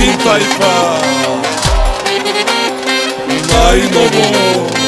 din tayfa Nainovo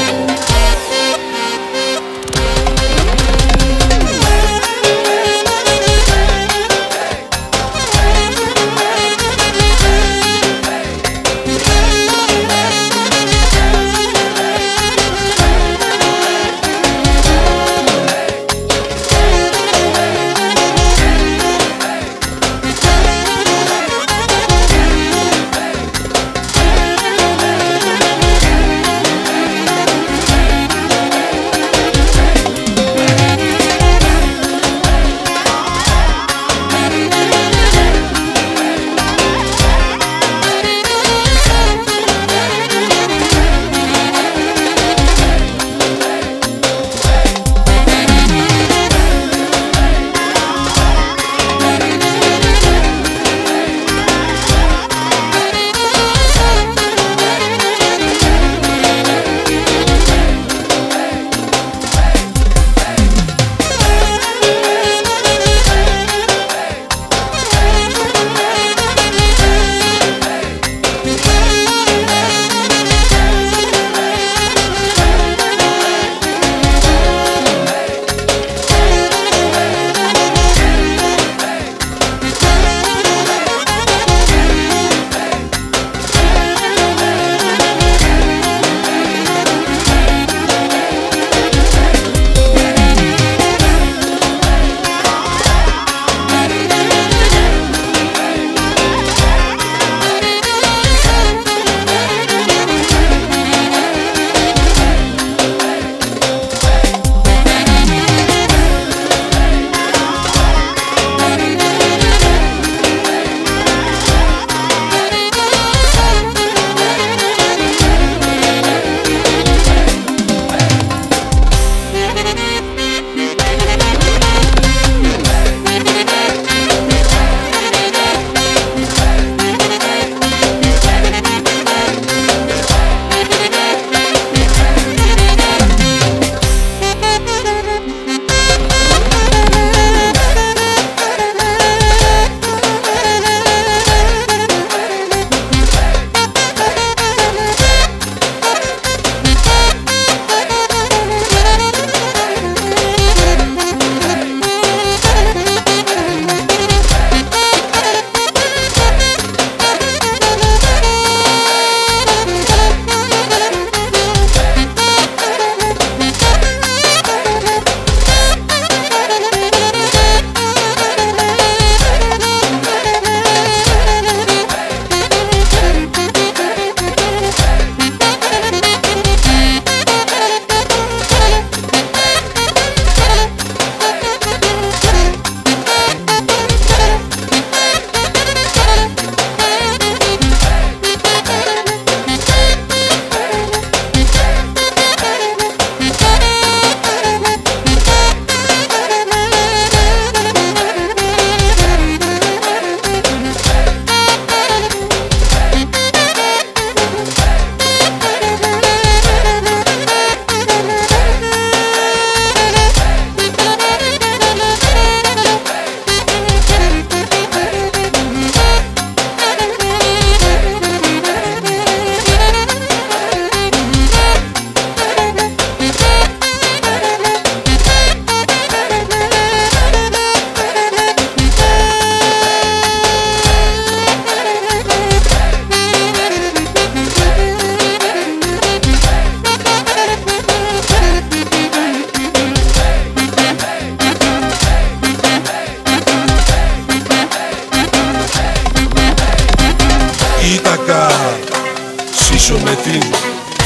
Шишо метин,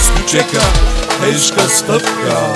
с чека, тежка стъпка